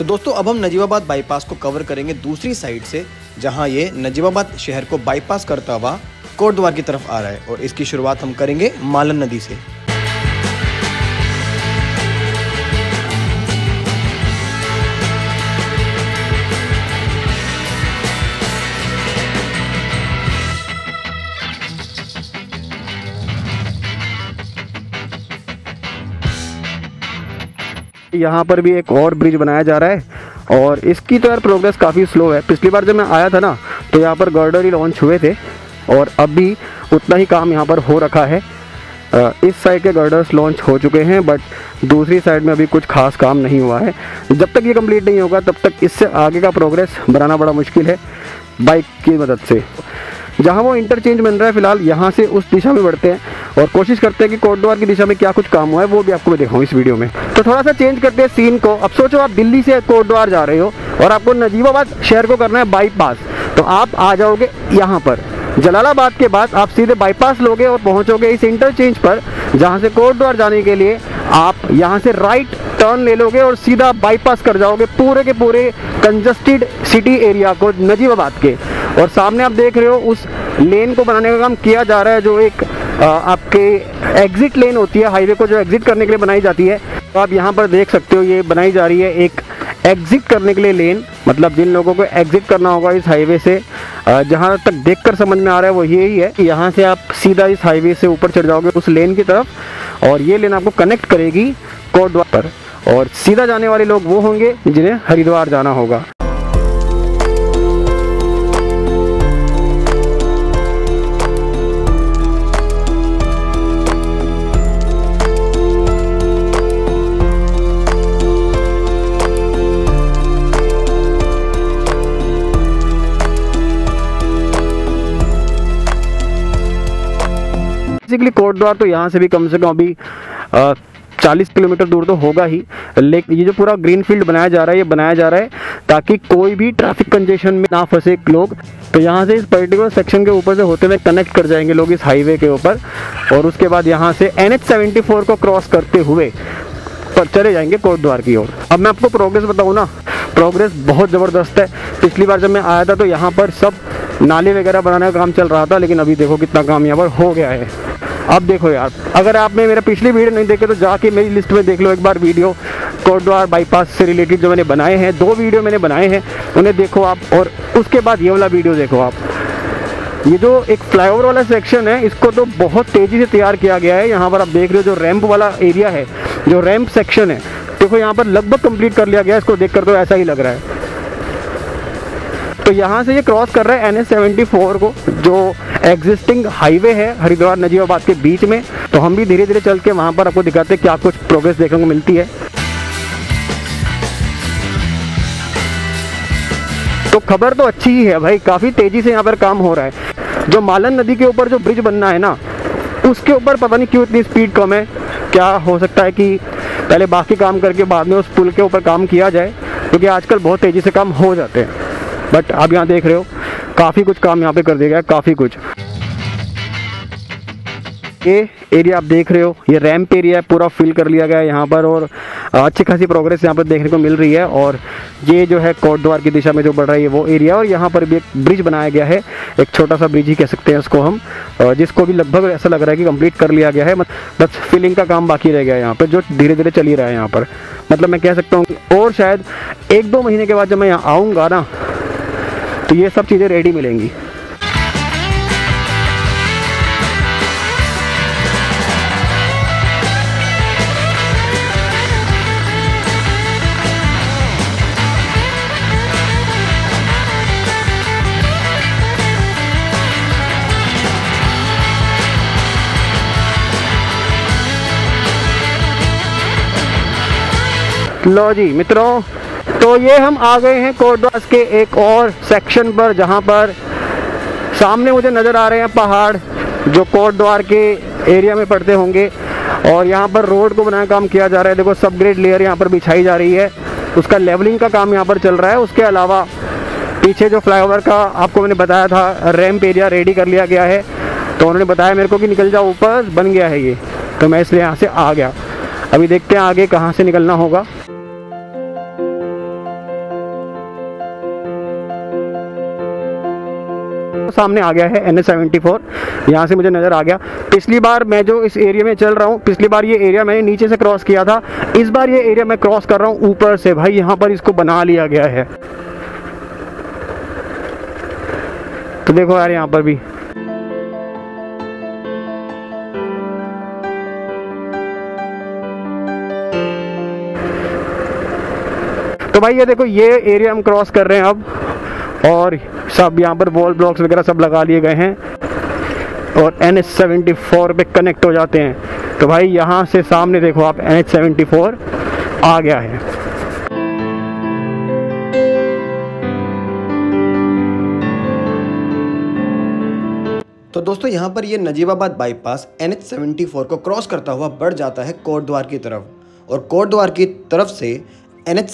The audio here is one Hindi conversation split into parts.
तो दोस्तों, अब हम नजीबाबाद बाईपास को कवर करेंगे दूसरी साइड से, जहाँ ये नजीबाबाद शहर को बाईपास करता हुआ कोटद्वार की तरफ़ आ रहा है और इसकी शुरुआत हम करेंगे मालन नदी से। यहाँ पर भी एक और ब्रिज बनाया जा रहा है और इसकी तो यार प्रोग्रेस काफ़ी स्लो है। पिछली बार जब मैं आया था ना तो यहाँ पर गर्डर ही लॉन्च हुए थे और अब भी उतना ही काम यहाँ पर हो रखा है। इस साइड के गर्डर्स लॉन्च हो चुके हैं बट दूसरी साइड में अभी कुछ खास काम नहीं हुआ है। जब तक ये कंप्लीट नहीं होगा, तब तक इससे आगे का प्रोग्रेस बनाना बड़ा मुश्किल है बाइक की मदद से। जहाँ वो इंटरचेंज बन रहा है, फ़िलहाल यहाँ से उस दिशा में बढ़ते हैं। और कोशिश करते हैं कि कोटद्वार की दिशा में क्या कुछ काम हुआ है, वो भी आपको मैं दिखाऊँ इस वीडियो में। तो थोड़ा सा चेंज करते हैं सीन को। अब सोचो, आप दिल्ली से कोटद्वार जा रहे हो और आपको नजीबाबाद शहर को करना है बाईपास तो आप आ जाओगे यहाँ पर। जलालाबाद के बाद आप सीधे बाईपास लोगे और पहुंचोगे इस इंटरचेंज पर, जहाँ से कोटद्वार जाने के लिए आप यहाँ से राइट टर्न ले लोगे और सीधा बाईपास कर जाओगे पूरे के पूरे कंजस्टेड सिटी एरिया को, नजीबाबाद के। और सामने आप देख रहे हो, उस लेन को बनाने का काम किया जा रहा है, जो एक आपके एग्जिट लेन होती है हाईवे को जो एग्जिट करने के लिए बनाई जाती है तो आप यहाँ पर देख सकते हो, ये बनाई जा रही है एक एग्जिट करने के लिए लेन मतलब जिन लोगों को एग्जिट करना होगा इस हाईवे से जहाँ तक देखकर समझ में आ रहा है, वो यही है कि यहाँ से आप सीधा इस हाईवे से ऊपर चढ़ जाओगे उस लेन की तरफ़, और ये लेन आपको कनेक्ट करेगी कोटद्वार पर, और सीधा जाने वाले लोग वो होंगे जिन्हें हरिद्वार जाना होगा। बेसिकली कोटद्वार तो यहाँ से भी कम से कम अभी चालीस किलोमीटर दूर तो होगा ही लेकिन ये जो पूरा ग्रीन फ़ील्ड बनाया जा रहा है, ये बनाया जा रहा है ताकि कोई भी ट्रैफ़िक कंजेशन में ना फंसे लोग। तो यहाँ से इस पर्टिकुलर सेक्शन के ऊपर से होते हुए कनेक्ट कर जाएँगे लोग इस हाईवे के ऊपर और उसके बाद यहाँ से एन एच को क्रॉस करते हुए पर चले जाएँगे कोटद्वार की ओर। अब मैं आपको प्रोग्रेस बताऊँ ना प्रोग्रेस बहुत ज़बरदस्त है। पिछली बार जब मैं आया था तो यहाँ पर सब नाले वगैरह बनाने का काम चल रहा था, लेकिन अभी देखो कितना काम यहाँ पर हो गया है। अब देखो यार, अगर आपने मेरा पिछली वीडियो नहीं देखे तो जाके मेरी लिस्ट में देख लो एक बार वीडियो कोटद्वार बाईपास से रिलेटेड जो मैंने बनाए हैं, दो वीडियो मैंने बनाए हैं, उन्हें देखो आप और उसके बाद ये वाला वीडियो देखो आप। ये जो एक फ्लाईओवर वाला सेक्शन है, इसको तो बहुत तेज़ी से तैयार किया गया है। यहाँ पर आप देख रहे हो जो रैंप वाला एरिया है, जो रैंप सेक्शन है, देखो यहाँ पर लगभग कंप्लीट कर लिया गया है, इसको देखकर तो ऐसा ही लग रहा है। तो यहाँ से ये क्रॉस कर रहा है एन एस सेवेंटी फोर को, जो एग्जिस्टिंग हाईवे है हरिद्वार नजीबाबाद के बीच में। तो हम भी धीरे धीरे चल के वहाँ पर आपको दिखाते हैं क्या कुछ प्रोग्रेस देखने को मिलती है। तो खबर तो अच्छी ही है भाई, काफ़ी तेज़ी से यहाँ पर काम हो रहा है। जो मालन नदी के ऊपर जो ब्रिज बनना है ना, उसके ऊपर पता नहीं क्यों इतनी स्पीड कम है। क्या हो सकता है कि पहले बाकी काम करके बाद में उस पुल के ऊपर काम किया जाए, क्योंकि आजकल बहुत तेज़ी से काम हो जाते हैं। बट आप यहाँ देख रहे हो, काफ़ी कुछ काम यहाँ पे कर दिया गया, काफ़ी कुछ। ये एरिया आप देख रहे हो, ये रैम्प एरिया है, पूरा फिल कर लिया गया है यहाँ पर और अच्छी खासी प्रोग्रेस यहाँ पर देखने को मिल रही है और ये जो है कोटद्वार की दिशा में जो बढ़ रही है वो एरिया और यहाँ पर भी एक ब्रिज बनाया गया है, एक छोटा सा ब्रिज ही कह सकते हैं उसको हम जिसको भी लगभग ऐसा लग रहा है कि कंप्लीट कर लिया गया है बस फिलिंग का काम बाकी रह गया है यहाँ पर, जो धीरे धीरे चल रहा है यहाँ पर। मतलब मैं कह सकता हूँ और शायद एक दो महीने के बाद जब मैं यहाँ आऊँगा ना तो ये सब चीज़ें रेडी मिलेंगी। लो जी मित्रों तो ये हम आ गए हैं कोटद्वार के एक और सेक्शन पर, जहाँ पर सामने मुझे नज़र आ रहे हैं पहाड़, जो कोटद्वार के एरिया में पड़ते होंगे। और यहाँ पर रोड को बनाने का काम किया जा रहा है। देखो सब ग्रेड लेयर यहाँ पर बिछाई जा रही है। उसका लेवलिंग का काम यहाँ पर चल रहा है। उसके अलावा पीछे जो फ्लाईओवर का आपको मैंने बताया था रैम्प एरिया रेडी कर लिया गया है। तो उन्होंने बताया मेरे को कि निकल जाओ ऊपर, बन गया है ये। तो मैं इसलिए यहाँ से आ गया। अभी देखते हैं आगे कहाँ से निकलना होगा। सामने आ गया है एन एच सेवेंटी फोर यहाँ से मुझे नज़र आ गया। पिछली बार मैं जो इस एरिया में चल रहा हूँ, पिछली बार ये एरिया मैंने नीचे से क्रॉस किया था। इस बार ये एरिया मैं क्रॉस कर रहा हूँ ऊपर से। भाई, यहाँ पर इसको बना लिया गया है। तो देखो यार, यहाँ पर भी। तो भाई, ये देखो, ये एरिया हम क्रॉस कर रहे हैं अब। और सब यहाँ पर वॉल ब्लॉक्स वगैरह सब लगा लिए गए हैं और एन एच सेवेंटी फोर पे कनेक्ट हो जाते हैं। तो भाई यहाँ से सामने देखो आप एन एच सेवेंटी फोर आ गया है। तो दोस्तों, यहाँ पर ये Najibabad bypass N H seventy four को क्रॉस करता हुआ बढ़ जाता है कोट द्वार की तरफ़ और कोट द्वार की तरफ़ से एन एच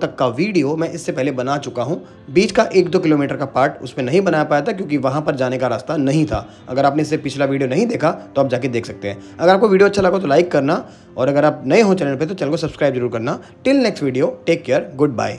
तक का वीडियो मैं इससे पहले बना चुका हूँ। बीच का एक दो किलोमीटर का पार्ट उसमें नहीं बना पाया था, क्योंकि वहाँ पर जाने का रास्ता नहीं था। अगर आपने इससे पिछला वीडियो नहीं देखा तो आप जाके देख सकते हैं। अगर आपको वीडियो अच्छा लगा तो लाइक करना, और अगर आप नए हो चैनल पर तो चैनल को सब्सक्राइब ज़रूर करना। Till next video, take care, goodbye.